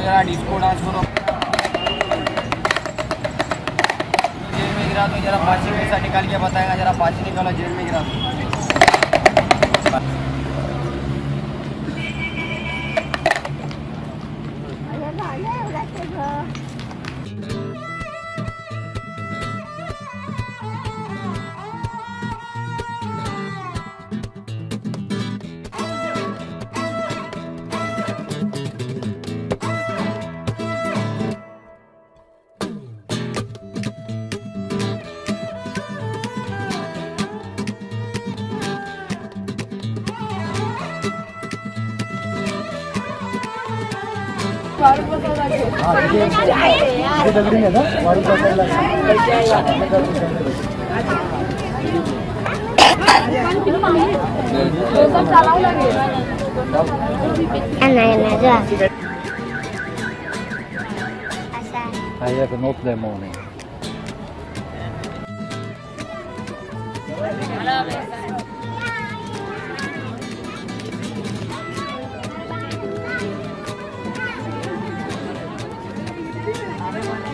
Disco dance करो। जेल में गिरा तो जरा पाची पैसा निकाल के बताएगा, जरा पाची निकालो जेल में गिरा। दो Anh này nè rồi. I have not the everyone.